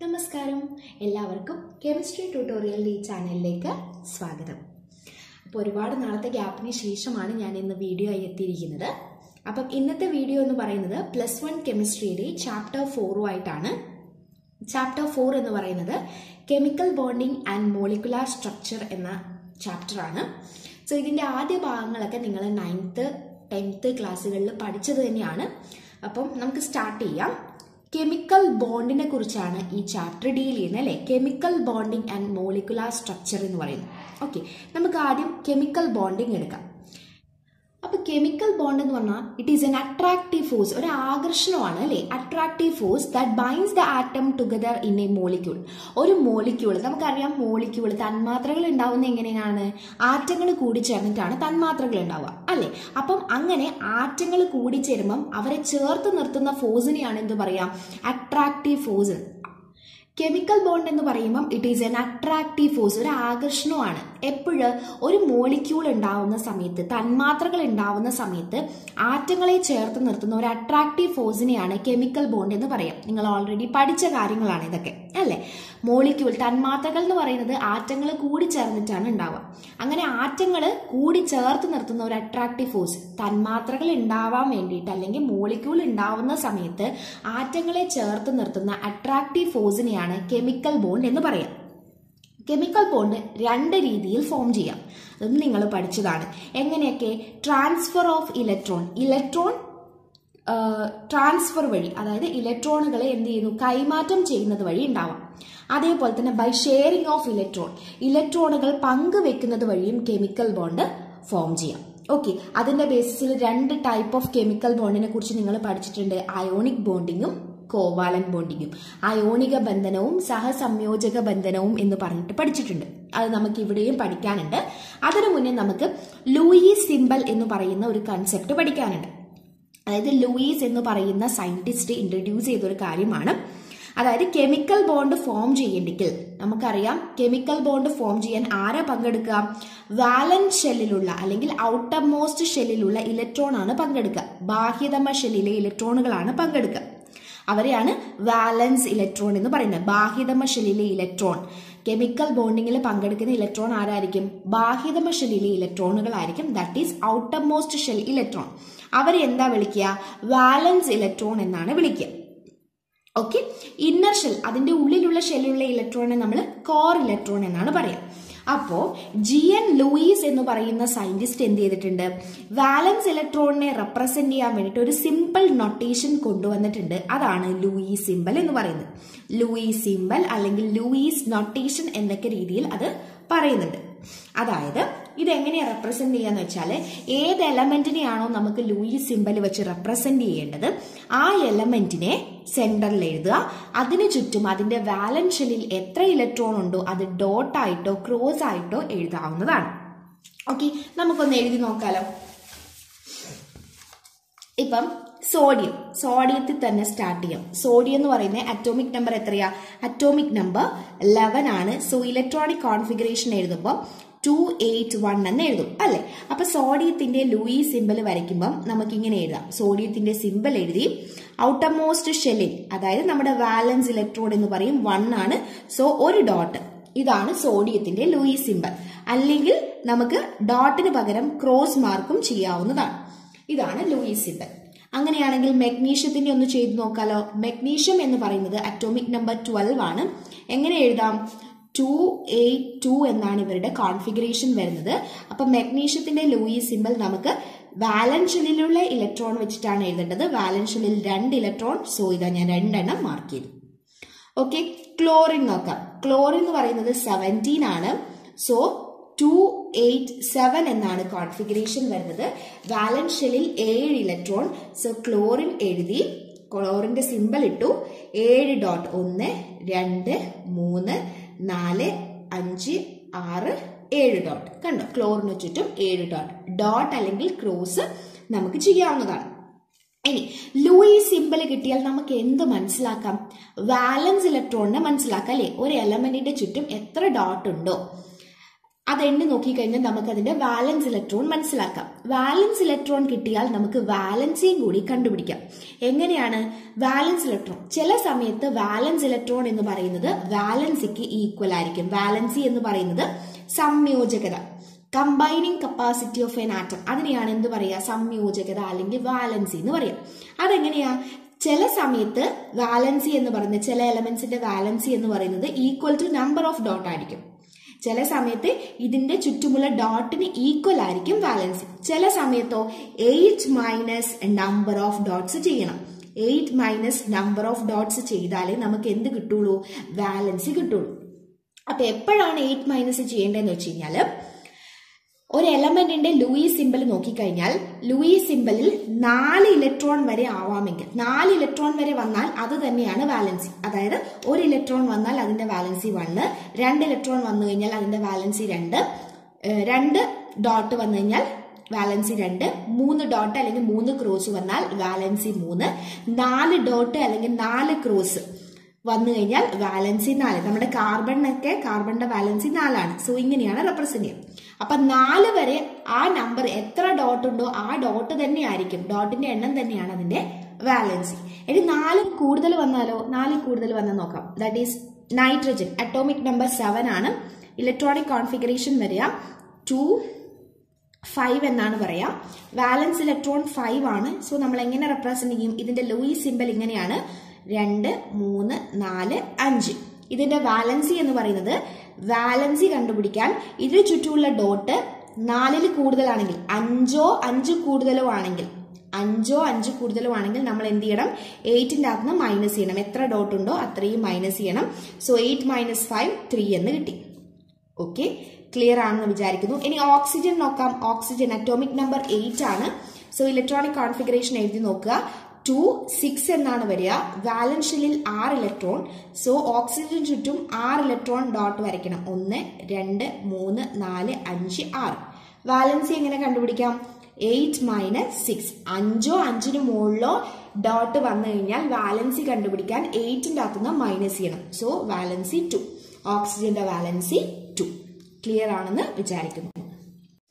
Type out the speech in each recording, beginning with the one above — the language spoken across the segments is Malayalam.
നമസ്കാരം. എല്ലാവർക്കും കെമിസ്ട്രി ട്യൂട്ടോറിയൽ ഈ ചാനലിലേക്ക് സ്വാഗതം. അപ്പോൾ ഒരുപാട് നാളത്തെ ഗ്യാപ്പിന് ശേഷമാണ് ഞാൻ ഇന്ന് വീഡിയോ ആയി എത്തിയിരിക്കുന്നത്. അപ്പം ഇന്നത്തെ വീഡിയോ എന്ന് പറയുന്നത് പ്ലസ് വൺ കെമിസ്ട്രിയുടെ ചാപ്റ്റർ ഫോറുമായിട്ടാണ് ചാപ്റ്റർ ഫോർ എന്ന് പറയുന്നത് chemical bonding and molecular structure എന്ന ചാപ്റ്ററാണ് സോ ഇതിന്റെ ആദ്യ ഭാഗങ്ങളൊക്കെ നിങ്ങൾ നയൻത്ത് ടെൻത്ത് ക്ലാസ്സുകളിൽ പഠിച്ചത് തന്നെയാണ്. അപ്പം നമുക്ക് സ്റ്റാർട്ട് ചെയ്യാം. കെമിക്കൽ ബോണ്ടിനെ കുറിച്ചാണ് ഈ ചാപ്റ്റർ ഡീൽ ചെയ്യുന്നത് അല്ലേ? Chemical bonding and molecular structure എന്ന് പറയുന്നത്. ഓക്കെ നമുക്ക് ആദ്യം കെമിക്കൽ ബോണ്ടിങ് എടുക്കാം. അപ്പൊ കെമിക്കൽ ബോണ്ട് എന്ന് പറഞ്ഞാൽ it is an attractive force ഒരു ആകർഷണമാണ് അല്ലേ? Attractive force that binds the atom together in a molecule ഒരു മോളിക്യൂൾ നമുക്കറിയാം മോളിക്യൂൾ തന്മാത്രകൾ ഉണ്ടാവുന്ന എങ്ങനെയാണ്? ആറ്റങ്ങൾ കൂടിച്ചേർന്നിട്ടാണ് തന്മാത്രകൾ ഉണ്ടാവുക അല്ലേ? അപ്പം അങ്ങനെ ആറ്റങ്ങൾ കൂടിച്ചേരുമ്പം അവരെ ചേർത്ത് നിർത്തുന്ന ഫോഴ്സിനെയാണ് എന്ത് പറയാം? അട്രാക്റ്റീവ് ഫോഴ്സ് കെമിക്കൽ ബോണ്ട് എന്ന് പറയുമ്പം it is an attractive force ഒരു ആകർഷണമാണ് എപ്പോഴ് ഒരു മോളിക്യൂൾ ഉണ്ടാവുന്ന സമയത്ത് തന്മാത്രകൾ ഉണ്ടാവുന്ന സമയത്ത് ആറ്റങ്ങളെ ചേർത്ത് നിർത്തുന്ന ഒരു അട്രാക്റ്റീവ് ഫോഴ്സിനെയാണ് കെമിക്കൽ ബോണ്ട് എന്ന് പറയാം. നിങ്ങൾ ഓൾറെഡി പഠിച്ച കാര്യങ്ങളാണ് ഇതൊക്കെ. അല്ലേ? മോളിക്യൂൾ തന്മാത്രകൾ എന്ന് പറയുന്നത് ആറ്റങ്ങൾ കൂടി ചേർന്നിട്ടാണ് ഉണ്ടാവുക. അങ്ങനെ ആറ്റങ്ങൾ കൂടി ചേർത്ത് നിർത്തുന്ന ഒരു അട്രാക്റ്റീവ് ഫോഴ്സ് തന്മാത്രകൾ ഉണ്ടാവാൻ വേണ്ടിയിട്ട് അല്ലെങ്കിൽ മോളിക്യൂൾ ഉണ്ടാവുന്ന സമയത്ത് ആറ്റങ്ങളെ ചേർത്ത് നിർത്തുന്ന അട്രാക്റ്റീവ് ഫോഴ്സിനെയാണ് കെമിക്കൽ ബോണ്ട് എന്ന് പറയാം. കെമിക്കൽ ബോണ്ട് രണ്ട് രീതിയിൽ ഫോം ചെയ്യാം. അതും നിങ്ങൾ പഠിച്ചതാണ്. എങ്ങനെയൊക്കെ? Transfer of electron electron transfer വഴി അതായത് ഇലക്ട്രോണുകളെ എന്ത് ചെയ്യുന്നു? കൈമാറ്റം ചെയ്യുന്നത് വഴി ഉണ്ടാവാം. അതേപോലെ തന്നെ ബൈ ഷെയറിംഗ് ഓഫ് ഇലക്ട്രോൺ ഇലക്ട്രോണുകൾ പങ്കുവെക്കുന്നത് വഴിയും കെമിക്കൽ ബോണ്ട് ഫോം ചെയ്യാം. ഓക്കെ അതിന്റെ ബേസിസിൽ രണ്ട് ടൈപ്പ് ഓഫ് കെമിക്കൽ ബോണ്ടിനെ കുറിച്ച് നിങ്ങൾ പഠിച്ചിട്ടുണ്ട്. അയോണിക് ബോണ്ടിങ്ങും കോവാലൻ ബോണ്ടിങ്ങും അയോണിക ബന്ധനവും സഹസംയോജക ബന്ധനവും എന്ന് പറഞ്ഞിട്ട് പഠിച്ചിട്ടുണ്ട്. അത് നമുക്ക് ഇവിടെയും പഠിക്കാനുണ്ട്. അതിനു മുന്നേ നമുക്ക് ലൂയി സിമ്പൽ എന്ന് പറയുന്ന ഒരു കൺസെപ്റ്റ് പഠിക്കാനുണ്ട്. അതായത് ലൂയിസ് എന്ന് പറയുന്ന സയന്റിസ്റ്റ് ഇൻട്രൊഡ്യൂസ് ചെയ്തൊരു കാര്യമാണ്. അതായത് കെമിക്കൽ ബോണ്ട് ഫോം ചെയ്യണ്ടെങ്കിൽ നമുക്കറിയാം കെമിക്കൽ ബോണ്ട് ഫോം ചെയ്യാൻ ആരാ പങ്കെടുക്കുക? വാലൻസ് ഷെല്ലിലുള്ള അല്ലെങ്കിൽ ഔട്ടർ മോസ്റ്റ് ഷെല്ലിലുള്ള ഇലക്ട്രോൺ ആണ് പങ്കെടുക്കുക. ബാഹ്യതമ ഷെല്ലിലെ ഇലക്ട്രോണുകളാണ് പങ്കെടുക്കുക. അവരെയാണ് വാലൻസ് ഇലക്ട്രോൺ എന്ന് പറയുന്നത്. ബാഹ്യതമ ഷെല്ലിലെ ഇലക്ട്രോൺ കെമിക്കൽ ബോണ്ടിങ്ങിൽ പങ്കെടുക്കുന്ന ഇലക്ട്രോൺ ആരായിരിക്കും? ബാഹ്യതമ ഷെല്ലിലെ ഇലക്ട്രോണുകളായിരിക്കും that is outermost shell electron അവരെ എന്താ വിളിക്കുക? വാലൻസ് ഇലക്ട്രോൺ എന്നാണ് വിളിക്കുക. ഓക്കെ ഇന്നർ ഷെൽ അതിന്റെ ഉള്ളിലുള്ള ഷെല്ലുള്ള ഇലക്ട്രോണെ നമ്മൾ കോർ ഇലക്ട്രോൺ എന്നാണ് പറയുക അപ്പോ ജി എൻ ലൂയിസ് എന്ന് പറയുന്ന സയന്റിസ്റ്റ് എന്ത് ചെയ്തിട്ടുണ്ട്? വാലൻസ് ഇലക്ട്രോണിനെ റെപ്രസെന്റ് ചെയ്യാൻ വേണ്ടിയിട്ട് ഒരു സിമ്പിൾ നൊട്ടേഷൻ കൊണ്ടുവന്നിട്ടുണ്ട്. അതാണ് ലൂയിസ് സിമ്പൽ എന്ന് പറയുന്നത്. ലൂയിസ് സിമ്പൽ അല്ലെങ്കിൽ ലൂയിസ് നൊട്ടേഷൻ എന്നൊക്കെ രീതിയിൽ അത് പറയുന്നുണ്ട്. അതായത് ഇതെങ്ങനെയാണ് റെപ്രസെന്റ് ചെയ്യാന്ന് വെച്ചാൽ ഏത് എലമെന്റിനെയാണോ നമുക്ക് ലൂയി സിമ്പൽ വെച്ച് റെപ്രസെന്റ് ചെയ്യേണ്ടത് ആ എലമെന്റിനെ സെന്ററിൽ എഴുതുക. അതിനു ചുറ്റും അതിന്റെ വാലൻഷലിൽ എത്ര ഇലക്ട്രോൺ ഉണ്ടോ അത് ഡോട്ട് ആയിട്ടോ ക്രോസ് ആയിട്ടോ എഴുതാവുന്നതാണ്. ഓക്കെ നമുക്കൊന്ന് എഴുതി നോക്കാലോ. ഇപ്പം സോഡിയം സോഡിയത്തിൽ തന്നെ സ്റ്റാർട്ട് ചെയ്യാം. സോഡിയം എന്ന് പറയുന്നത് അറ്റോമിക് നമ്പർ എത്രയാ? അറ്റോമിക് നമ്പർ ലെവൻ ആണ്. സോ ഇലക്ട്രോണിക് കോൺഫിഗറേഷൻ എഴുതുമ്പോൾ ടു എയ്റ്റ് വൺ എന്ന് എഴുതും അല്ലെ? അപ്പൊ സോഡിയത്തിന്റെ ലൂയി സിമ്പിൾ വരയ്ക്കുമ്പം നമുക്ക് ഇങ്ങനെ എഴുതാം. സോഡിയത്തിന്റെ സിമ്പിൾ എഴുതി ഔട്ടർ മോസ്റ്റ് അതായത് നമ്മുടെ വാലൻസ് ഇലക്ട്രോഡ് എന്ന് പറയും വൺ ആണ്. സോ ഒരു ഡോട്ട് ഇതാണ് സോഡിയത്തിന്റെ ലൂയി സിമ്പിൾ അല്ലെങ്കിൽ നമുക്ക് ഡോട്ടിന് പകരം ക്രോസ് മാർക്കും ചെയ്യാവുന്നതാണ്. ഇതാണ് ലൂയി സിമ്പിൾ അങ്ങനെയാണെങ്കിൽ മെഗ്നീഷ്യത്തിന്റെ ഒന്ന് ചെയ്തു നോക്കാലോ. മെഗ്നീഷ്യം എന്ന് പറയുന്നത് അറ്റോമിക് നമ്പർ ട്വൽവ് ആണ്. എങ്ങനെ എഴുതാം? ടു എയ്റ്റ് ടു എന്നാണ് ഇവരുടെ കോൺഫിഗറേഷൻ വരുന്നത്. അപ്പം മെഗ്നീഷ്യത്തിന്റെ ലൂയി സിമ്പിൾ നമുക്ക് വാലൻഷലിലുള്ള ഇലക്ട്രോൺ വെച്ചിട്ടാണ് എഴുതേണ്ടത്. വാലൻഷലിൽ രണ്ട് ഇലക്ട്രോൺ സോ ഇതാ ഞാൻ രണ്ടെണ്ണം മാർക്ക് ചെയ്തു. ഓക്കെ ക്ലോറിൻ നോക്കാം. ക്ലോറിൻ എന്ന് പറയുന്നത് സെവന്റീൻ ആണ്. സോ ടു എയ്റ്റ് സെവൻ എന്നാണ് കോൺഫിഗറേഷൻ വരുന്നത്. വാലൻഷലിൽ ഏഴ് ഇലക്ട്രോൺ സോ ക്ലോറിൻ എഴുതി ക്ലോറിന്റെ സിമ്പിൾ ഇട്ടു. ഏഴ് ഡോട്ട് ഒന്ന് രണ്ട് മൂന്ന് നാല് അഞ്ച് ആറ് ഏഴ് ഡോട്ട്. കണ്ടോ? ക്ലോറിന് ചുറ്റും ഏഴ് ഡോട്ട്. ഡോട്ട് അല്ലെങ്കിൽ ക്രോസ് നമുക്ക് ചെയ്യാവുന്നതാണ്. ഇനി ലൂയി സിമ്പിൾ കിട്ടിയാൽ നമുക്ക് എന്ത് മനസ്സിലാക്കാം? വാലൻസ് ഇലക്ട്രോണിനെ മനസ്സിലാക്കാം അല്ലെ? ഒരു എലമെന്റിന്റെ ചുറ്റും എത്ര ഡോട്ട് ഉണ്ടോ? അത് എണ്ണി നോക്കിക്കഴിഞ്ഞാൽ നമുക്ക് അതിന്റെ വാലൻസ് ഇലക്ട്രോൺ മനസ്സിലാക്കാം. വാലൻസ് ഇലക്ട്രോൺ കിട്ടിയാൽ നമുക്ക് വാലൻസിയും കൂടി കണ്ടുപിടിക്കാം. എങ്ങനെയാണ് വാലൻസ് ഇലക്ട്രോൺ ചില സമയത്ത് വാലൻസ് ഇലക്ട്രോൺ എന്ന് പറയുന്നത് വാലൻസിക്ക് ഈക്വൽ ആയിരിക്കും. വാലൻസി എന്ന് പറയുന്നത് സംയോജകത. Combining capacity of an atom അതിനെയാണ് എന്ത് പറയുക സംയോജകത അല്ലെങ്കിൽ വാലൻസി എന്ന് പറയാം. അതെങ്ങനെയാ? ചില സമയത്ത് വാലൻസി എന്ന് പറയുന്നത് ചില എലമെന്റ്സിന്റെ വാലൻസി എന്ന് പറയുന്നത് equal to number of dot ആയിരിക്കും. ചില സമയത്ത് ഇതിന്റെ ചുറ്റുമുള്ള ഡോട്ടിന് ഈക്വൽ ആയിരിക്കും വാലൻസി ചില സമയത്തോ eight minus number of dots ചെയ്യണം. Eight minus number of dots ചെയ്താലേ നമുക്ക് എന്ത് കിട്ടുള്ളൂ? വാലൻസി കിട്ടുള്ളൂ. അപ്പൊ എപ്പോഴാണ് എയ്റ്റ് മൈനസ് ചെയ്യേണ്ടതെന്ന് വെച്ച് കഴിഞ്ഞാൽ ഒരു എലമെന്റിന്റെ ലൂയി സിമ്പിൾ നോക്കിക്കഴിഞ്ഞാൽ ലൂയി സിമ്പിളിൽ നാല് ഇലക്ട്രോൺ വരെ ആവാമെങ്കിൽ നാല് ഇലക്ട്രോൺ വരെ വന്നാൽ അത് തന്നെയാണ് വാലൻസി അതായത് ഒരു ഇലക്ട്രോൺ വന്നാൽ അതിന്റെ വാലൻസി വണ്ണ് രണ്ട് ഇലക്ട്രോൺ വന്നു കഴിഞ്ഞാൽ അതിന്റെ വാലൻസി രണ്ട് രണ്ട് ഡോട്ട് വന്നു കഴിഞ്ഞാൽ വാലൻസി രണ്ട് മൂന്ന് ഡോട്ട് അല്ലെങ്കിൽ മൂന്ന് ക്രോസ് വന്നാൽ വാലൻസി മൂന്ന് നാല് ഡോട്ട് അല്ലെങ്കിൽ നാല് ക്രോസ് വന്നു കഴിഞ്ഞാൽ വാലൻസി നാല്. നമ്മുടെ കാർബണിനൊക്കെ കാർബണിന്റെ വാലൻസി നാലാണ്. സോ ഇങ്ങനെയാണ് റെപ്രസെന്റ് ചെയ്യുക. അപ്പൊ നാല് വരെ ആ നമ്പർ എത്ര ഡോട്ട് ഉണ്ടോ ആ ഡോട്ട് തന്നെ ആയിരിക്കും ഡോട്ടിന്റെ എണ്ണം തന്നെയാണ് അതിന്റെ വാലൻസി ഇനി നാല് കൂടുതൽ വന്നാലോ? നാലിൽ കൂടുതൽ വന്നാൽ നോക്കാം. That is nitrogen atomic number seven ആണ്. ഇലക്ട്രോണിക് കോൺഫിഗറേഷൻ വരിക. ടു ഫൈവ് എന്നാണ് പറയാ. വാലൻസ് ഇലക്ട്രോൺ ഫൈവ് ആണ്. സോ നമ്മൾ എങ്ങനെ റെപ്രസെന്റ് ചെയ്യും? ഇതിന്റെ ലൂയി സിമ്പൽ ഇങ്ങനെയാണ്. രണ്ട് മൂന്ന് നാല് അഞ്ച്. ഇതിന്റെ വാലൻസി എന്ന് പറയുന്നത് വാലൻസി കണ്ടുപിടിക്കാൻ ഇതിന് ചുറ്റുമുള്ള ഡോട്ട് നാലിൽ കൂടുതലാണെങ്കിൽ അഞ്ചോ അഞ്ച് കൂടുതലോ ആണെങ്കിൽ അഞ്ചോ അഞ്ച് കൂടുതലോ ആണെങ്കിൽ നമ്മൾ എന്ത് ചെയ്യണം? എയ്റ്റിന്റെ അകത്ത് മൈനസ് ചെയ്യണം. എത്ര ഡോട്ട് ഉണ്ടോ അത്രയും മൈനസ് ചെയ്യണം. So eight minus five three എന്ന് കിട്ടി. ഓക്കെ ക്ലിയർ ആണെന്ന് വിചാരിക്കുന്നു. ഇനി ഓക്സിജൻ നോക്കാം. ഓക്സിജൻ അറ്റോമിക് നമ്പർ എയ്റ്റ് ആണ്. സോ ഇലക്ട്രോണിക് കോൺഫിഗറേഷൻ എഴുതി നോക്കുക. ടു സിക്സ് എന്നാണ് വരിക. വാലൻസ് ഷെല്ലിൽ ആറ് ഇലക്ട്രോൺ സോ ഓക്സിജൻ ചുറ്റും ആറ് ഇലക്ട്രോൺ ഡോട്ട് വരയ്ക്കണം. ഒന്ന് രണ്ട് മൂന്ന് നാല് അഞ്ച് ആറ്. വാലൻസി എങ്ങനെ കണ്ടുപിടിക്കാം? എയ്റ്റ് മൈനസ് സിക്സ് അഞ്ചോ അഞ്ചിന് മുകളിലോ ഡോട്ട് വന്നു കഴിഞ്ഞാൽ വാലൻസി കണ്ടുപിടിക്കാൻ എയ്റ്റിന്റെ അകത്തുനിന്ന് മൈനസ് ചെയ്യണം. സോ വാലൻസി ടു ഓക്സിജന്റെ വാലൻസി ടു ക്ലിയർ ആണെന്ന് വിചാരിക്കുന്നു.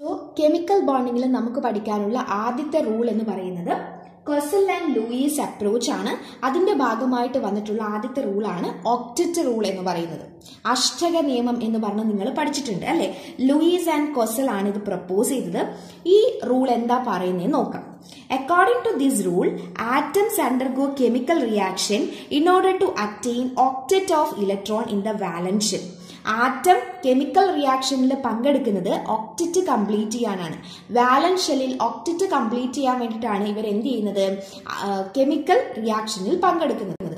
സോ കെമിക്കൽ ബോണ്ടിങ്ങിൽ നമുക്ക് പഠിക്കാനുള്ള ആദ്യത്തെ റൂൾ എന്ന് പറയുന്നത് ക്വസൽ ആൻഡ് ലൂയിസ് അപ്രോച്ച് ആണ് അതിന്റെ ഭാഗമായിട്ട് വന്നിട്ടുള്ള ആദ്യത്തെ റൂളാണ് ഒക്ടറ്റ് റൂൾ എന്ന് പറയുന്നത്. അഷ്ടക നിയമം എന്ന് പറഞ്ഞ് നിങ്ങൾ പഠിച്ചിട്ടുണ്ട് അല്ലെ? ലൂയിസ് ആൻഡ് കൊസൽ ആണ് ഇത് പ്രപ്പോസ് ചെയ്തത്. ഈ റൂൾ എന്താ പറയുന്നത് നോക്കാം. According to this rule atoms undergo chemical reaction in order to attain octet of electron in the valence shell atom chemical റിയാക്ഷനിൽ പങ്കെടുക്കുന്നത് ഒക്ടിറ്റ് കംപ്ലീറ്റ് ചെയ്യാനാണ് വാലൻസ് ഷെല്ലിൽ ഒക്ടറ്റ് കംപ്ലീറ്റ് ചെയ്യാൻ വേണ്ടിയിട്ടാണ് ഇവർ എന്ത് ചെയ്യുന്നത്? കെമിക്കൽ റിയാക്ഷനിൽ പങ്കെടുക്കുന്നത്.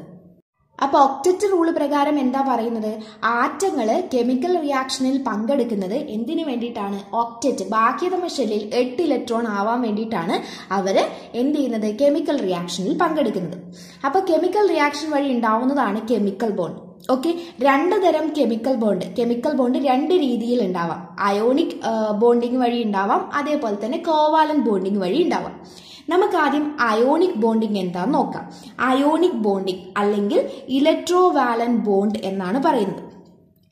അപ്പോൾ ഒക്ടറ്റ് റൂൾ പ്രകാരം എന്താ പറയുന്നത്? ആറ്റങ്ങൾ കെമിക്കൽ റിയാക്ഷനിൽ പങ്കെടുക്കുന്നത് എന്തിനു വേണ്ടിയിട്ടാണ്? ഒക്ടറ്റ് ബാക്കിയതമ ഷെല്ലിൽ എട്ട് ഇലക്ട്രോൺ ആവാൻ വേണ്ടിയിട്ടാണ് അവർ എന്ത് ചെയ്യുന്നത്? കെമിക്കൽ റിയാക്ഷനിൽ പങ്കെടുക്കുന്നത്. അപ്പോൾ കെമിക്കൽ റിയാക്ഷൻ വഴി ഉണ്ടാവുന്നതാണ് കെമിക്കൽ ബോണ്ട്. ഓക്കെ രണ്ട് തരം കെമിക്കൽ ബോണ്ട് കെമിക്കൽ ബോണ്ട് രണ്ട് രീതിയിൽ ഉണ്ടാവാം. അയോണിക് ബോണ്ടിങ് വഴി ഉണ്ടാവാം. അതേപോലെ തന്നെ കോവാലൻ ബോണ്ടിങ് വഴി ഉണ്ടാവാം. നമുക്ക് ആദ്യം അയോണിക് ബോണ്ടിങ് എന്താന്ന് നോക്കാം. അയോണിക് ബോണ്ടിങ് അല്ലെങ്കിൽ ഇലക്ട്രോവാലൻ ബോണ്ട് എന്നാണ് പറയുന്നത്.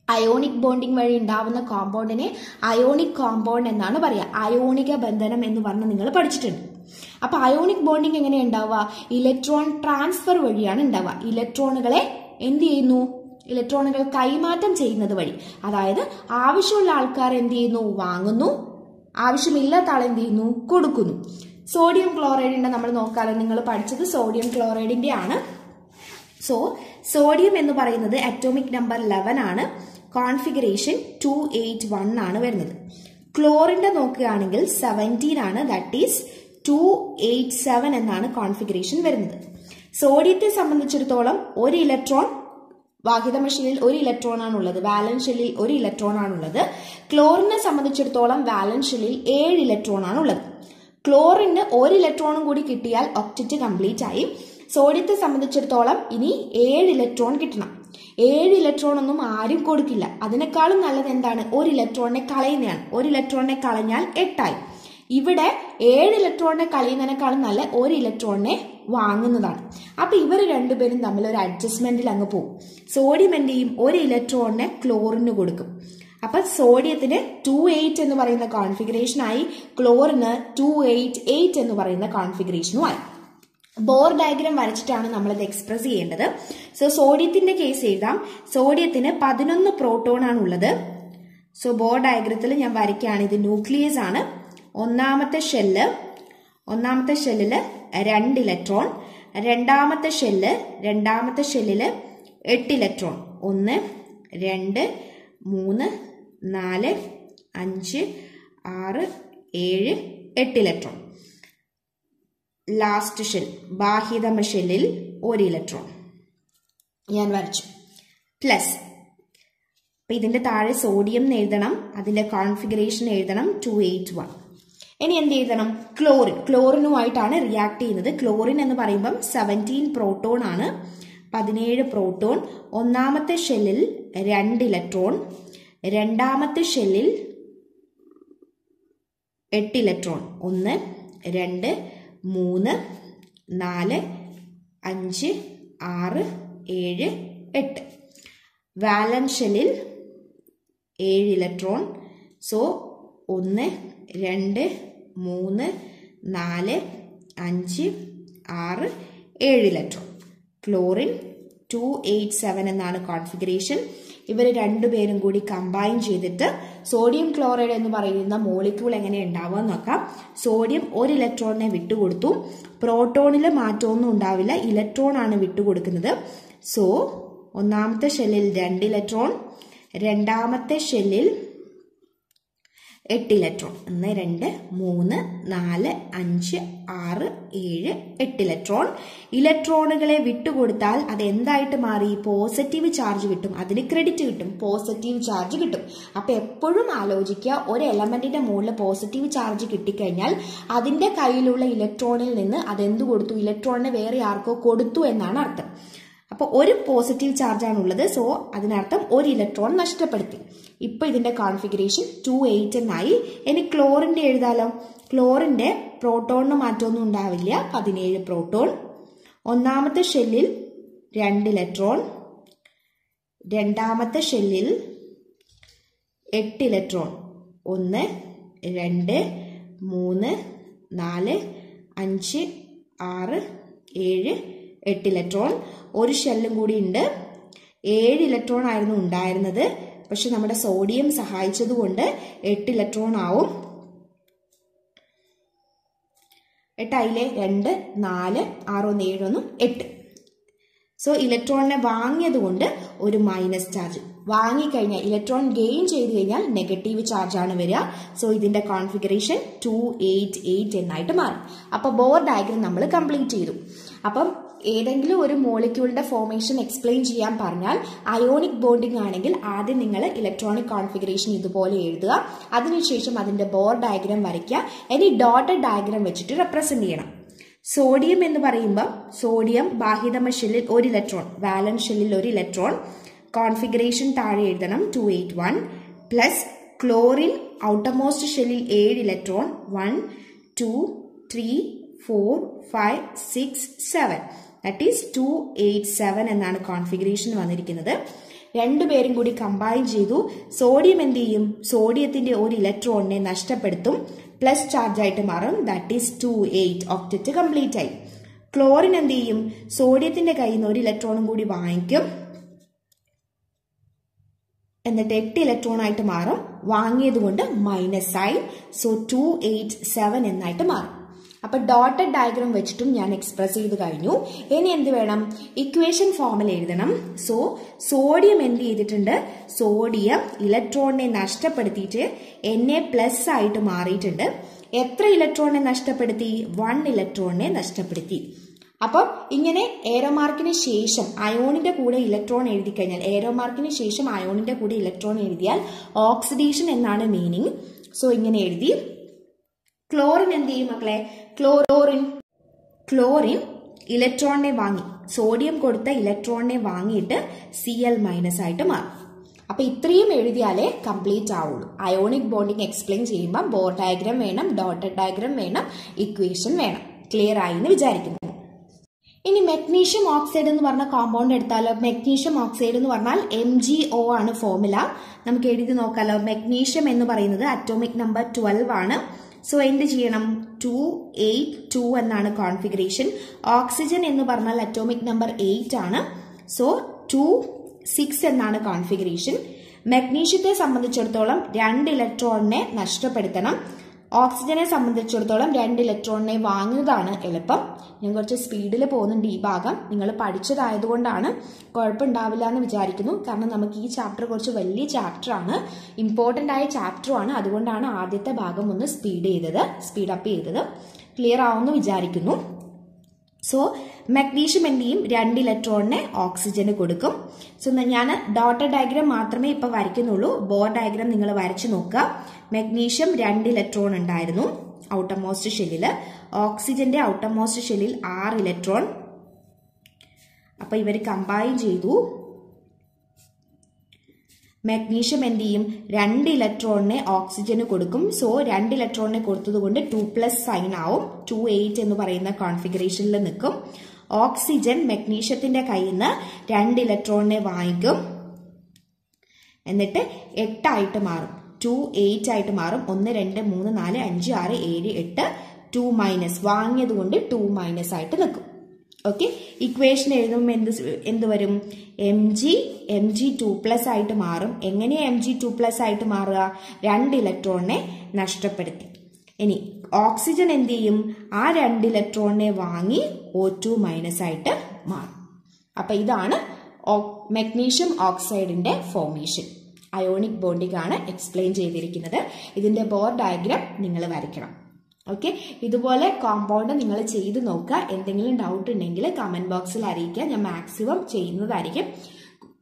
അയോണിക് ബോണ്ടിങ് വഴി ഉണ്ടാവുന്ന കോമ്പൗണ്ടിനെ അയോണിക് കോമ്പൗണ്ട് എന്നാണ് പറയുക അയോണിക ബന്ധനം എന്ന് പറഞ്ഞ് നിങ്ങൾ പഠിച്ചിട്ടുണ്ട്. അപ്പൊ അയോണിക് ബോണ്ടിങ് എങ്ങനെ ഉണ്ടാവുക? ഇലക്ട്രോൺ ട്രാൻസ്ഫർ വഴിയാണ് ഉണ്ടാവുക. ഇലക്ട്രോണുകളെ എന്ത് ചെയ്യുന്നു? ഇലക്ട്രോണുകൾ കൈമാറ്റം ചെയ്യുന്നത് വഴി. അതായത് ആവശ്യമുള്ള ആൾക്കാർ എന്ത് ചെയ്യുന്നു? വാങ്ങുന്നു. ആവശ്യമില്ലാത്ത ആൾ എന്ത് ചെയ്യുന്നു? കൊടുക്കുന്നു. സോഡിയം ക്ലോറൈഡിന്റെ നമ്മൾ നോക്കാതെ നിങ്ങൾ പഠിച്ചത് സോഡിയം ക്ലോറൈഡിന്റെ ആണ്. സോ സോഡിയം എന്ന് പറയുന്നത് അറ്റോമിക് നമ്പർ ലെവൻ ആണ്. കോൺഫിഗറേഷൻ ടു എയ്റ്റ് വൺ ആണ് വരുന്നത്. ക്ലോറിന്റെ നോക്കുകയാണെങ്കിൽ സെവന്റീൻ ആണ്. That is two eight seven എന്നാണ് കോൺഫിഗറേഷൻ വരുന്നത്. സോഡിയത്തെ സംബന്ധിച്ചിടത്തോളം ഒരു ഇലക്ട്രോൺ വാഹിതമ ഒരു ഇലക്ട്രോൺ ആണുള്ളത് വാലൻസ് ഷെല്ലിൽ ഒരു ഇലക്ട്രോൺ ആണുള്ളത് ക്ലോറിനെ സംബന്ധിച്ചിടത്തോളം വാലൻസ് ഷെല്ലിൽ ഏഴ് ഇലക്ട്രോൺ ആണുള്ളത് ക്ലോറിന് ഒരു ഇലക്ട്രോണും കൂടി കിട്ടിയാൽ ഒക്ടറ്റ് കംപ്ലീറ്റ് ആയി. സോഡിയത്തെ സംബന്ധിച്ചിടത്തോളം ഇനി ഏഴ് ഇലക്ട്രോൺ കിട്ടണം. ഏഴ് ഇലക്ട്രോൺ ഒന്നും ആരും കൊടുക്കില്ല. അതിനേക്കാളും നല്ലത് എന്താണ്? ഒരു ഇലക്ട്രോണിനെ കളയുന്നതാണ്. ഒരു ഇലക്ട്രോണിനെ കളഞ്ഞാൽ എട്ടായി. ഇവിടെ ഏഴ് ഇലക്ട്രോണിനെ കളയുന്നതിനേക്കാളും നല്ല ഒരു ഇലക്ട്രോണിനെ വാങ്ങുന്നതാണ്. അപ്പൊ ഇവർ രണ്ടുപേരും തമ്മിൽ ഒരു അഡ്ജസ്റ്റ്മെന്റിൽ അങ്ങ് പോകും സോഡിയം എന്ത് ഒരു ഇലക്ട്രോണിനെ ക്ലോറിന് കൊടുക്കും. അപ്പൊ സോഡിയത്തിന് ടു എയ്റ്റ് എന്ന് പറയുന്ന കോൺഫിഗറേഷനായി ക്ലോറിന് ടു എയ്റ്റ് എയ്റ്റ് എന്ന് പറയുന്ന കോൺഫിഗറേഷനുമായി ബോർ ഡയഗ്രാം വരച്ചിട്ടാണ് നമ്മളിത് എക്സ്പ്രസ് ചെയ്യേണ്ടത്. സോ സോഡിയത്തിന്റെ കേസ് എഴുതാം. സോഡിയത്തിന് പതിനൊന്ന് പ്രോട്ടോൺ ആണ് ഉള്ളത്. സോ ബോർ ഡയഗ്രത്തിൽ ഞാൻ വരയ്ക്കുകയാണ് ഇത് ന്യൂക്ലിയസ് ആണ്. ഒന്നാമത്തെ ഷെല്ല് ഒന്നാമത്തെ ഷെല്ലിൽ രണ്ട് ഇലക്ട്രോൺ രണ്ടാമത്തെ ഷെല്ല് രണ്ടാമത്തെ ഷെല്ലിൽ എട്ട് ഇലക്ട്രോൺ. ഒന്ന് രണ്ട് മൂന്ന് നാല് അഞ്ച് ആറ് ഏഴ് എട്ട് ഇലക്ട്രോൺ. ലാസ്റ്റ് ഷെൽ ബാഹ്യതമ ഷെല്ലിൽ ഒരു ഇലക്ട്രോൺ. ഞാൻ വരച്ചു. പ്ലസ് അപ്പൊ ഇതിന്റെ താഴെ സോഡിയം എഴുതണം അതിന്റെ കോൺഫിഗറേഷൻ എഴുതണം ടു എയ്റ്റ് വൺ ഇനി എന്ത് എഴുതണം ക്ലോറിൻ. ക്ലോറിനുമായിട്ടാണ് റിയാക്ട് ചെയ്യുന്നത്. ക്ലോറിൻ എന്ന് പറയുമ്പം സെവന്റീൻ പ്രോട്ടോൺ ആണ്. പതിനേഴ് പ്രോട്ടോൺ ഒന്നാമത്തെ ഷെല്ലിൽ രണ്ട് ഇലക്ട്രോൺ രണ്ടാമത്തെ ഷെല്ലിൽ എട്ട് ഇലക്ട്രോൺ ഒന്ന് രണ്ട് മൂന്ന് നാല് അഞ്ച് ആറ് ഏഴ് എട്ട്. വാലൻ ഷെല്ലിൽ ഏഴ് ഇലക്ട്രോൺ സോ ഒന്ന് രണ്ട് മൂന്ന് നാല് അഞ്ച് ആറ് ഏഴ് electron chlorine two eight seven എന്നാണ് കോൺഫിഗറേഷൻ ഇവർ രണ്ടുപേരും കൂടി കമ്പൈൻ ചെയ്തിട്ട് സോഡിയം ക്ലോറൈഡ് എന്ന് പറയുന്ന മോളിക്യൂൾ എങ്ങനെ ഉണ്ടാവുക നോക്കാം. സോഡിയം ഒരു ഇലക്ട്രോണിനെ വിട്ടുകൊടുത്തു. പ്രോട്ടോണിൽ മാറ്റമൊന്നും ഉണ്ടാവില്ല. ഇലക്ട്രോൺ ആണ് വിട്ടുകൊടുക്കുന്നത്. സോ ഒന്നാമത്തെ ഷെല്ലിൽ രണ്ട് ഇലക്ട്രോൺ രണ്ടാമത്തെ ഷെല്ലിൽ എട്ട് ഇലക്ട്രോൺ. ഒന്ന് രണ്ട് മൂന്ന് നാല് അഞ്ച് ആറ് ഏഴ് എട്ട് ഇലക്ട്രോൺ. ഇലക്ട്രോണുകളെ വിട്ടുകൊടുത്താൽ അത് എന്തായിട്ട് മാറി? പോസിറ്റീവ് ചാർജ് കിട്ടും. അതിന് ക്രെഡിറ്റ് കിട്ടും. പോസിറ്റീവ് ചാർജ് കിട്ടും. അപ്പൊ എപ്പോഴും ആലോചിക്കുക ഒരു എലമെന്റിന്റെ മുകളിൽ പോസിറ്റീവ് ചാർജ് കിട്ടിക്കഴിഞ്ഞാൽ അതിന്റെ കയ്യിലുള്ള ഇലക്ട്രോണിൽ നിന്ന് അതെന്ത് കൊടുത്തു? ഇലക്ട്രോണിനെ വേറെ ആർക്കോ കൊടുത്തു എന്നാണ് അർത്ഥം. അപ്പോൾ ഒരു പോസിറ്റീവ് ചാർജാണുള്ളത്. സോ അതിനർത്ഥം ഒരു ഇലക്ട്രോൺ നഷ്ടപ്പെടുത്തി. ഇപ്പൊ ഇതിന്റെ കോൺഫിഗറേഷൻ ടു എയ്റ്റ് എന്നായി. ഇനി ക്ലോറിന്റെ എഴുതാലോ? ക്ലോറിന്റെ പ്രോട്ടോണിന് മാറ്റമൊന്നും ഉണ്ടാവില്ല. പതിനേഴ് പ്രോട്ടോൺ ഒന്നാമത്തെ ഷെല്ലിൽ രണ്ട് ഇലക്ട്രോൺ രണ്ടാമത്തെ ഷെല്ലിൽ എട്ട് ഇലക്ട്രോൺ ഒന്ന് രണ്ട് മൂന്ന് നാല് അഞ്ച് ആറ് ഏഴ് എട്ട് ഇലക്ട്രോൺ ഒരു ഷെല്ലും കൂടി ഉണ്ട്. ഏഴ് ഇലക്ട്രോൺ ആയിരുന്നു ഉണ്ടായിരുന്നത്. പക്ഷെ നമ്മുടെ സോഡിയം സഹായിച്ചതുകൊണ്ട് എട്ട് ഇലക്ട്രോൺ ആവും. എട്ടായില്ലേ രണ്ട് നാല് ആറൊന്ന് ഏഴൊന്നും എട്ട്. സോ ഇലക്ട്രോണിനെ വാങ്ങിയത് കൊണ്ട് ഒരു മൈനസ് ചാർജ് വാങ്ങിക്കഴിഞ്ഞാൽ ഇലക്ട്രോൺ ഗെയിൻ ചെയ്ത് കഴിഞ്ഞാൽ നെഗറ്റീവ് ചാർജ് ആണ് വരിക. സോ ഇതിന്റെ കോൺഫിഗറേഷൻ ടു എയ്റ്റ് എയ്റ്റ് എന്നായിട്ട് മാറും. അപ്പോൾ ബോർ ഡയഗ്രം നമ്മൾ കംപ്ലീറ്റ് ചെയ്തു. അപ്പം ഏതെങ്കിലും ഒരു മോളിക്യൂളിന്റെ ഫോർമേഷൻ എക്സ്പ്ലെയിൻ ചെയ്യാൻ പറഞ്ഞാൽ അയോണിക് ബോണ്ടിംഗ് ആണെങ്കിൽ ആദ്യം നിങ്ങൾ ഇലക്ട്രോണിക് കോൺഫിഗറേഷൻ ഇതുപോലെ എഴുതുക. അതിനുശേഷം അതിന്റെ ബോർ ഡയഗ്രാം വരയ്ക്കുക. ഇനി ഡോട്ടഡ് ഡയഗ്രാം വെച്ചിട്ട് റെപ്രസെന്റ് ചെയ്യണം. സോഡിയം എന്ന് പറയുമ്പോൾ സോഡിയം ബാഹിതമ ഷെല്ലിൽ ഒരു ഇലക്ട്രോൺ വാലൻസ് ഷെല്ലിൽ ഒരു ഇലക്ട്രോൺ കോൺഫിഗറേഷൻ താഴെ എഴുതണം. Two eight one plus chlorine outermost ഷെല്ലിൽ ഏഴ് electron one two three four five six seven that is two eight seven എന്നാണ് കോൺഫിഗറേഷൻ വന്നിരിക്കുന്നത്. രണ്ടുപേരും കൂടി കമ്പൈൻ ചെയ്തു. സോഡിയം എന്ത് ചെയ്യും? സോഡിയത്തിന്റെ ഒരു ഇലക്ട്രോണിനെ നഷ്ടപ്പെടുത്തും. പ്ലസ് ചാർജ് ആയിട്ട് മാറും. That is two eight octet complete ആയി. ക്ലോറിൻ എന്ത് ചെയ്യും? സോഡിയത്തിന്റെ കയ്യിൽ നിന്ന് ഒരു ഇലക്ട്രോണും കൂടി വാങ്ങിക്കും. എന്നിട്ട് എട്ട് ഇലക്ട്രോൺ ആയിട്ട് മാറും. വാങ്ങിയത് കൊണ്ട് മൈനസ് ആയി. സോ ടു എയ്റ്റ് സെവൻ എന്നായിട്ട് മാറും. അപ്പൊ ഡോട്ടഡ് ഡയഗ്രാം വെച്ചിട്ടും ഞാൻ എക്സ്പ്രസ് ചെയ്ത് കഴിഞ്ഞു. ഇനി എന്ത് വേണം? ഇക്വേഷൻ ഫോമിൽ എഴുതണം. സോ സോഡിയം എന്ത് ചെയ്തിട്ടുണ്ട്? സോഡിയം ഇലക്ട്രോണിനെ നഷ്ടപ്പെടുത്തിയിട്ട് എൻ എ പ്ലസ് ആയിട്ട് മാറിയിട്ടുണ്ട്. എത്ര ഇലക്ട്രോണിനെ നഷ്ടപ്പെടുത്തി? വൺ ഇലക്ട്രോണിനെ നഷ്ടപ്പെടുത്തി. അപ്പം ഇങ്ങനെ ഏറോമാർക്കിന് ശേഷം അയോണിന്റെ കൂടെ ഇലക്ട്രോൺ എഴുതി കഴിഞ്ഞാൽ ഏറോമാർക്കിന് ശേഷം അയോണിന്റെ കൂടെ ഇലക്ട്രോൺ എഴുതിയാൽ ഓക്സിഡേഷൻ എന്നാണ് മീനിങ് സോ ഇങ്ങനെ എഴുതി. ക്ലോറിൻ എന്ത് ചെയ്യും മക്കളെ? ക്ലോറോറിൻ ക്ലോറിൻ ഇലക്ട്രോണിനെ വാങ്ങി. സോഡിയം കൊടുത്ത ഇലക്ട്രോണിനെ വാങ്ങിയിട്ട് സി എൽ മൈനസ് ആയിട്ട് മാറും. അപ്പൊ ഇത്രയും എഴുതിയാലേ കംപ്ലീറ്റ് ആവുള്ളൂ. അയോണിക് ബോണ്ടിങ് എക്സ്പ്ലെയിൻ ചെയ്യുമ്പോൾ ബോർ ഡയഗ്രാം വേണം ഡോട്ടഡ് ഡയഗ്രാം വേണം ഇക്വേഷൻ വേണം. ക്ലിയർ ആയി എന്ന് വിചാരിക്കുന്നു. ഇനി മെഗ്നീഷ്യം ഓക്സൈഡ് എന്ന് പറഞ്ഞ കോമ്പൗണ്ട് എടുത്താലോ? മെഗ്നീഷ്യം ഓക്സൈഡ് എന്ന് പറഞ്ഞാൽ എം ജി ഒ ആണ് ഫോർമുല നമുക്ക് എഴുതി നോക്കാലോ. മെഗ്നീഷ്യം എന്ന് പറയുന്നത് അറ്റോമിക് നമ്പർ ട്വൽവ് ആണ്. സോ എന്ത് ചെയ്യണം? ടു എയ്റ്റ് ടു എന്നാണ് കോൺഫിഗറേഷൻ ഓക്സിജൻ എന്ന് പറഞ്ഞാൽ അറ്റോമിക് നമ്പർ എയ്റ്റ് ആണ്. സോ ടു സിക്സ് എന്നാണ് കോൺഫിഗറേഷൻ മഗ്നീഷ്യത്തെ സംബന്ധിച്ചിടത്തോളം രണ്ട് ഇലക്ട്രോണിനെ നഷ്ടപ്പെടുത്തണം. ഓക്സിജനെ സംബന്ധിച്ചിടത്തോളം രണ്ട് ഇലക്ട്രോണിനെ വാങ്ങുന്നതാണ് എളുപ്പം. ഞാൻ കുറച്ച് സ്പീഡിൽ പോകുന്നുണ്ട് ഈ ഭാഗം. നിങ്ങൾ പഠിച്ചതായതുകൊണ്ടാണ് കുഴപ്പമുണ്ടാവില്ല എന്ന് വിചാരിക്കുന്നു. കാരണം നമുക്ക് ഈ ചാപ്റ്റർ കുറച്ച് വലിയ ചാപ്റ്ററാണ് ഇമ്പോർട്ടന്റ് ആയ ചാപ്റ്ററുമാണ് അതുകൊണ്ടാണ് ആദ്യത്തെ ഭാഗം ഒന്ന് സ്പീഡ് ചെയ്തത് സ്പീഡ് അപ്പ് ചെയ്തത്. ക്ലിയർ ആവുമെന്ന് വിചാരിക്കുന്നു. സോ മഗ്നീഷ്യം എന്ത് ചെയ്യും രണ്ട് ഇലക്ട്രോണിനെ ഓക്സിജന് കൊടുക്കും. സോ ഞാൻ ഡോട്ടർ ഡയഗ്രാം മാത്രമേ ഇപ്പൊ വരയ്ക്കുന്നുള്ളൂ. ബോർ ഡയഗ്രാം നിങ്ങൾ വരച്ചു നോക്കുക. മഗ്നീഷ്യം രണ്ട് ഇലക്ട്രോൺ ഉണ്ടായിരുന്നു. ഔട്ടർമോസ്റ്റ് ഷെല്ലിൽ ഓക്സിജന്റെ ഔട്ടർമോസ്റ്റ് ഷെല്ലിൽ ആറ് ഇലക്ട്രോൺ അപ്പൊ ഇവർ കമ്പൈൻ ചെയ്തു. മഗ്നീഷ്യം എന്ത് ചെയ്യും? രണ്ട് ഇലക്ട്രോണിനെ ഓക്സിജന് കൊടുക്കും. സോ രണ്ട് ഇലക്ട്രോണിനെ കൊടുത്തതുകൊണ്ട് ടു പ്ലസ് സൈൻ ആവും. ടു എയ്റ്റ് എന്ന് പറയുന്ന കോൺഫിഗറേഷനിൽ നിൽക്കും ഓക്സിജൻ മഗ്നീഷ്യത്തിന്റെ കയ്യിൽ നിന്ന് രണ്ട് ഇലക്ട്രോണിനെ വാങ്ങിക്കും. എന്നിട്ട് എട്ടായിട്ട് മാറും. ടു എയ്റ്റ് ആയിട്ട് മാറും. ഒന്ന് രണ്ട് മൂന്ന് നാല് അഞ്ച് ആറ് ഏഴ് എട്ട് ടു മൈനസ് വാങ്ങിയത് കൊണ്ട് ടു മൈനസ് ആയിട്ട് നിൽക്കും. ഓക്കെ ഇക്വേഷൻ എഴുതുമ്പോൾ എന്ത് എന്ത് വരും? M G M G two plus ആയിട്ട് മാറും. എങ്ങനെയാ എം ജി ടു പ്ലസ് ആയിട്ട് മാറുക? രണ്ട് ഇലക്ട്രോണിനെ നഷ്ടപ്പെടുത്തി. ഇനി ഓക്സിജൻ എന്ത് ചെയ്യും? ആ രണ്ട് ഇലക്ട്രോണിനെ വാങ്ങി ഒ ടു മൈനസ് ആയിട്ട് മാറും. അപ്പൊ ഇതാണ് മെഗ്നീഷ്യം ഓക്സൈഡിന്റെ ഫോർമേഷൻ അയോണിക് ബോണ്ടിംഗ് ആണ് എക്സ്പ്ലെയിൻ ചെയ്തിരിക്കുന്നത്. ഇതിന്റെ ബോർ ഡയഗ്രാം നിങ്ങൾ വരയ്ക്കണം. ഓക്കെ ഇതുപോലെ കോമ്പൗണ്ട് നിങ്ങൾ ചെയ്ത് നോക്കുക. എന്തെങ്കിലും ഡൗട്ട് ഉണ്ടെങ്കിൽ കമന്റ് ബോക്സിൽ അറിയിക്കുക. ഞാൻ മാക്സിമം ചെയ്യുന്നതായിരിക്കും.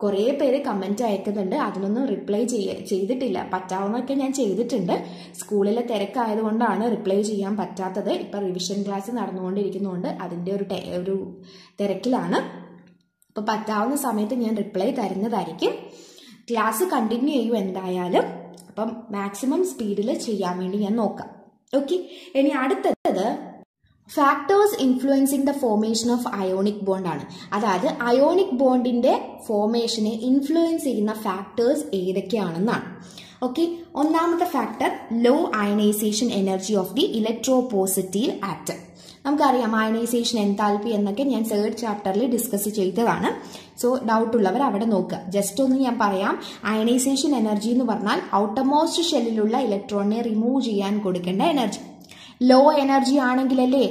കുറേ പേര് കമന്റ് അയക്കുന്നുണ്ട്. അതിനൊന്നും റിപ്ലൈ ചെയ്തിട്ടില്ല. പറ്റാവുന്നൊക്കെ ഞാൻ ചെയ്തിട്ടുണ്ട്. സ്കൂളിലെ തിരക്കായതുകൊണ്ടാണ് റിപ്ലൈ ചെയ്യാൻ പറ്റാത്തത്. ഇപ്പൊ റിവിഷൻ ക്ലാസ് നടന്നുകൊണ്ടിരിക്കുന്നതുകൊണ്ട് അതിന്റെ ഒരു ഒരു തിരക്കിലാണ്. അപ്പോൾ പറ്റാവുന്ന സമയത്ത് ഞാൻ റിപ്ലൈ തരുന്നതായിരിക്കും. ക്ലാസ് കണ്ടിന്യൂ ചെയ്യും എന്തായാലും. അപ്പം മാക്സിമം സ്പീഡിൽ ചെയ്യാൻ വേണ്ടി ഞാൻ നോക്കാം. ഓക്കെ ഇനി അടുത്തത് factors influencing the formation of ionic bond ആണ്. അതായത് അയോണിക് ബോണ്ടിന്റെ ഫോർമേഷനെ ഇൻഫ്ലുവൻസ് ചെയ്യുന്ന ഫാക്ടേഴ്സ് ഏതൊക്കെയാണെന്നാണ്. ഓക്കെ ഒന്നാമത്തെ factor low ionisation energy of the electropositive atom നമുക്കറിയാം അയണൈസേഷൻ എൻതാൽപ്പി എന്നൊക്കെ ഞാൻ തേർഡ് ചാപ്റ്ററിൽ ഡിസ്കസ് ചെയ്തതാണ്. സോ ഡൗട്ട് ഉള്ളവർ അവിടെ നോക്കുക ജസ്റ്റ് ഒന്ന് ഞാൻ പറയാം. അയണൈസേഷൻ എനർജി എന്ന് പറഞ്ഞാൽ ഔട്ടർമോസ്റ്റ് ഷെല്ലിലുള്ള ഇലക്ട്രോണിനെ റിമൂവ് ചെയ്യാൻ കൊടുക്കേണ്ട എനർജി ലോ എനർജി ആണെങ്കിലല്ലേ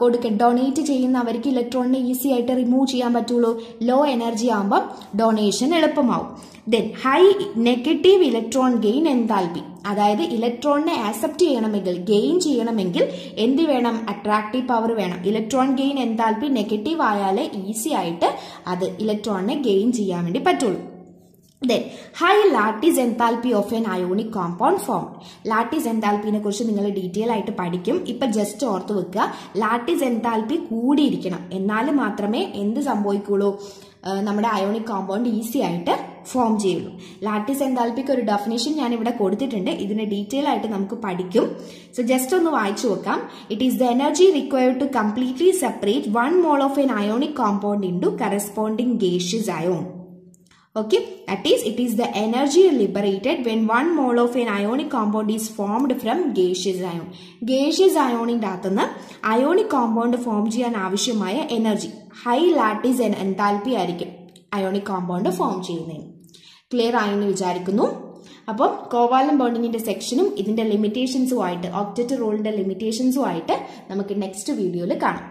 കൊടുക്ക ഡൊണേറ്റ് ചെയ്യുന്നവർക്ക് ഇലക്ട്രോണിനെ ഈസി ആയിട്ട് റിമൂവ് ചെയ്യാൻ പറ്റുള്ളൂ. ലോ എനർജി ആകുമ്പോൾ donation എളുപ്പമാവും. Then high negative electron gain enthalpy അതായത് ഇലക്ട്രോണിനെ ആക്സെപ്റ്റ് ചെയ്യണമെങ്കിൽ ഗെയിൻ ചെയ്യണമെങ്കിൽ എന്ത് വേണം? അട്രാക്റ്റീവ് പവർ വേണം. ഇലക്ട്രോൺ ഗെയിൻ എന്താൽപ്പി നെഗറ്റീവ് ആയാലേ ഈസി ആയിട്ട് അത് ഇലക്ട്രോണിനെ ഗെയിൻ ചെയ്യാൻ വേണ്ടി പറ്റുള്ളൂ. Then high lattice enthalpy of an ionic compound form lattice എൻതാൽപ്പിനെ കുറിച്ച് നിങ്ങൾ ഡീറ്റെയിൽ ആയിട്ട് പഠിക്കും. ഇപ്പൊ ജസ്റ്റ് ഓർത്ത് വെക്കുക. ലാറ്റിസ് എൻതാൽപ്പി കൂടിയിരിക്കണം. എന്നാൽ മാത്രമേ എന്ത് സംഭവിക്കുള്ളൂ? നമ്മുടെ അയോണിക് കോമ്പൗണ്ട് ഈസി ആയിട്ട് ഫോം ചെയ്യുള്ളൂ. ലാറ്റിസ് എൻതാൽപ്പിക്ക് ഒരു ഡെഫിനേഷൻ ഞാൻ ഇവിടെ കൊടുത്തിട്ടുണ്ട്. ഇതിന് ഡീറ്റെയിൽ ആയിട്ട് നമുക്ക് പഠിക്കും. സോ ജസ്റ്റ് ഒന്ന് വായിച്ചു നോക്കാം. It is the energy required to completely separate one mole of an ionic compound into corresponding gaseous ion okay? That is it is the energy liberated when one mole of an ionic compound is formed from gaseous ion. Gaseous ioniന്റെ അകത്തുനിന്ന് അയോണിക് കോമ്പൗണ്ട് ഫോം ചെയ്യാൻ ആവശ്യമായ എനർജി ഹൈ ലാറ്റിസ് എൻതാൽപ്പി ആയിരിക്കും അയോണിക് കോമ്പൗണ്ട് ഫോം ചെയ്യുന്നതിന്. ക്ലിയർ ആയെന്ന് വിചാരിക്കുന്നു. അപ്പം കോവാലം ബോണ്ടിങ്ങിന്റെ സെക്ഷനും ഇതിന്റെ ലിമിറ്റേഷൻസും ആയിട്ട് ഒക്ടറ്റ് റൂളിന്റെ ലിമിറ്റേഷൻസും ആയിട്ട് നമുക്ക് നെക്സ്റ്റ് വീഡിയോയിൽ കാണാം.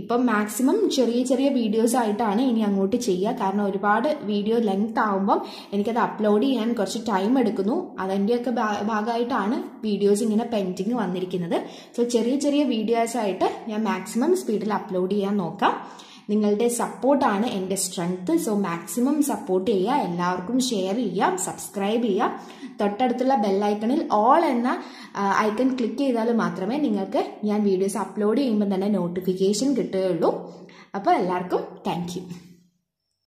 ഇപ്പം മാക്സിമം ചെറിയ ചെറിയ വീഡിയോസ് ആയിട്ടാണ് ഇനി അങ്ങോട്ട് ചെയ്യുക. കാരണം ഒരുപാട് വീഡിയോ ലെങ്ത് ആവുമ്പം എനിക്കത് അപ്ലോഡ് ചെയ്യാൻ കുറച്ച് ടൈം എടുക്കുന്നു. അതിന്റെയൊക്കെ ഭാഗമായിട്ടാണ് വീഡിയോസ് ഇങ്ങനെ പെൻഡിങ് വന്നിരിക്കുന്നത്. സോ ചെറിയ ചെറിയ വീഡിയോസ് ആയിട്ട് ഞാൻ മാക്സിമം സ്പീഡിൽ അപ്ലോഡ് ചെയ്യാൻ നോക്കാം. നിങ്ങളുടെ സപ്പോർട്ടാണ് എന്റെ സ്ട്രെങ്ത്. സോ മാക്സിമം സപ്പോർട്ട് ചെയ്യുക. എല്ലാവർക്കും ഷെയർ ചെയ്യാം സബ്സ്ക്രൈബ് ചെയ്യാം തൊട്ടടുത്തുള്ള ബെല്ലൈക്കണിൽ ഓൾ എന്ന ഐക്കൺ ക്ലിക്ക് ചെയ്താൽ മാത്രമേ നിങ്ങൾക്ക് ഞാൻ വീഡിയോസ് അപ്ലോഡ് ചെയ്യുമ്പോൾ തന്നെ നോട്ടിഫിക്കേഷൻ കിട്ടുകയുള്ളൂ. അപ്പോൾ എല്ലാവർക്കും താങ്ക്